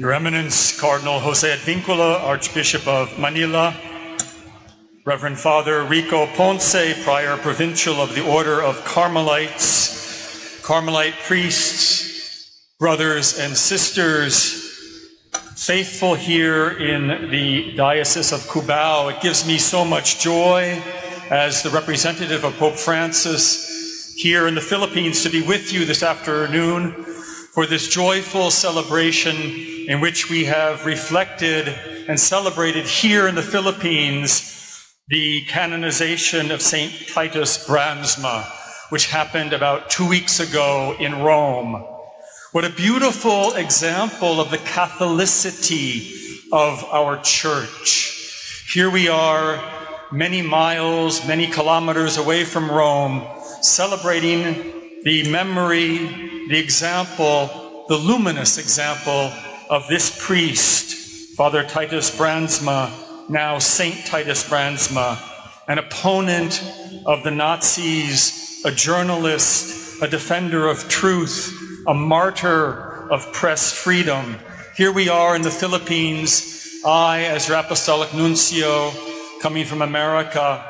Your Eminence, Cardinal Jose Advincula, Archbishop of Manila, Reverend Father Rico Ponce, Prior Provincial of the Order of Carmelites, Carmelite priests, brothers and sisters, faithful here in the Diocese of Cubao. It gives me so much joy as the representative of Pope Francis here in the Philippines to be with you this afternoon for this joyful celebration in which we have reflected and celebrated here in the Philippines the canonization of St. Titus Brandsma, which happened about two weeks ago in Rome. What a beautiful example of the Catholicity of our church. Here we are, many miles, many kilometers away from Rome, celebrating the memory, the example, the luminous example of this priest, Father Titus Brandsma, now Saint Titus Brandsma, an opponent of the Nazis, a journalist, a defender of truth, a martyr of press freedom. Here we are in the Philippines, I, as your apostolic nuncio, coming from America,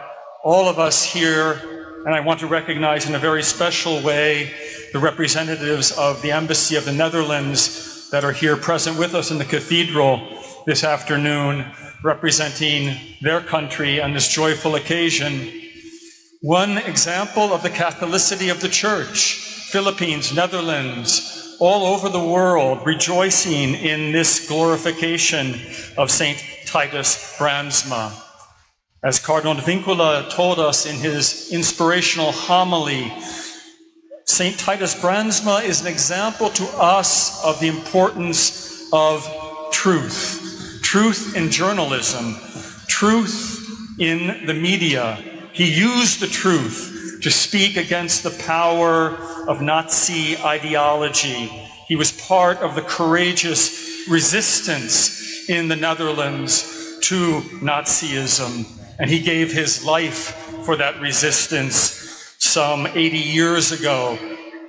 all of us here, and I want to recognize in a very special way the representatives of the Embassy of the Netherlands that are here present with us in the cathedral this afternoon representing their country on this joyful occasion. One example of the Catholicity of the Church, Philippines, Netherlands, all over the world rejoicing in this glorification of St. Titus Brandsma. As Cardinal Advincula told us in his inspirational homily, St. Titus Brandsma is an example to us of the importance of truth truth in journalism, truth in the media. He used the truth to speak against the power of Nazi ideology. He was part of the courageous resistance in the Netherlands to Nazism, and he gave his life for that resistance some 80 years ago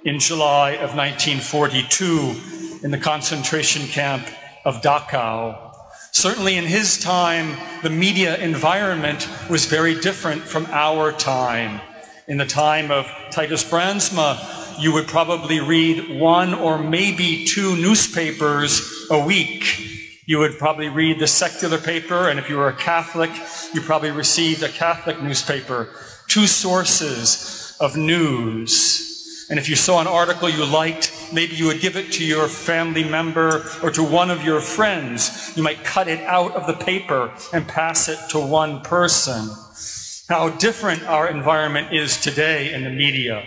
in July of 1942 in the concentration camp of Dachau. Certainly in his time, the media environment was very different from our time. In the time of Titus Brandsma, you would probably read one or maybe two newspapers a week. You would probably read the secular paper, and if you were a Catholic, you probably received a Catholic newspaper. Two sources of news. And if you saw an article you liked, maybe you would give it to your family member or to one of your friends. You might cut it out of the paper and pass it to one person. How different our environment is today in the media.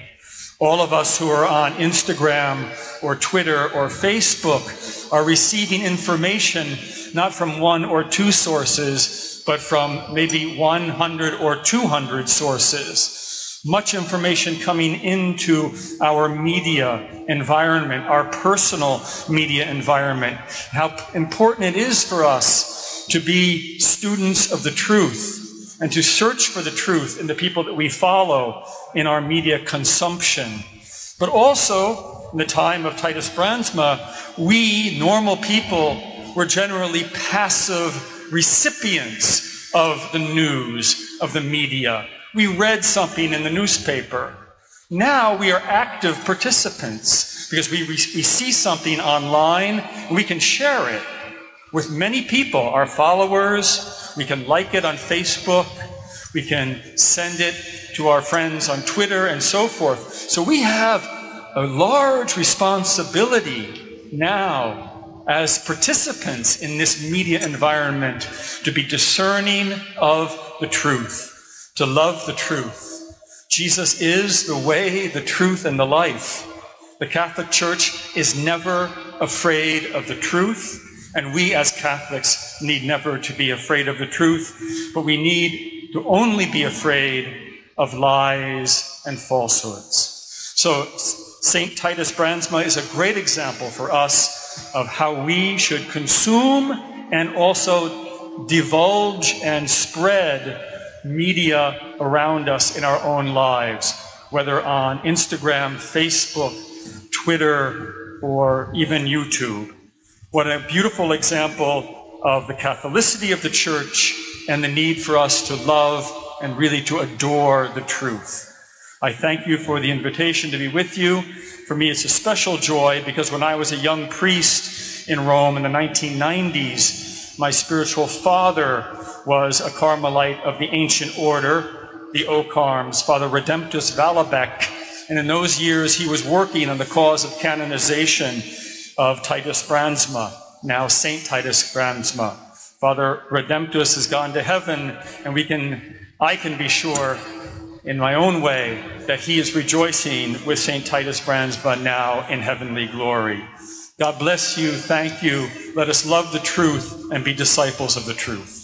All of us who are on Instagram or Twitter or Facebook are receiving information not from one or two sources, but from maybe 100 or 200 sources much information coming into our media environment, our personal media environment, how important it is for us to be students of the truth and to search for the truth in the people that we follow in our media consumption. But also, in the time of Titus Brandsma, we, normal people, were generally passive recipients of the news, of the media. We read something in the newspaper. Now we are active participants because we, we see something online and we can share it with many people, our followers. We can like it on Facebook. We can send it to our friends on Twitter and so forth. So we have a large responsibility now as participants in this media environment to be discerning of the truth to love the truth. Jesus is the way, the truth, and the life. The Catholic Church is never afraid of the truth, and we as Catholics need never to be afraid of the truth, but we need to only be afraid of lies and falsehoods. So, St. Titus Brandsma is a great example for us of how we should consume and also divulge and spread media around us in our own lives, whether on Instagram, Facebook, Twitter, or even YouTube. What a beautiful example of the Catholicity of the Church and the need for us to love and really to adore the truth. I thank you for the invitation to be with you. For me, it's a special joy because when I was a young priest in Rome in the 1990s, my spiritual father was a Carmelite of the ancient order, the Ocarms, Father Redemptus Valabek. And in those years, he was working on the cause of canonization of Titus Brandsma, now Saint Titus Brandsma. Father Redemptus has gone to heaven, and we can, I can be sure in my own way that he is rejoicing with St. Titus Brandsma now in heavenly glory. God bless you. Thank you. Let us love the truth and be disciples of the truth.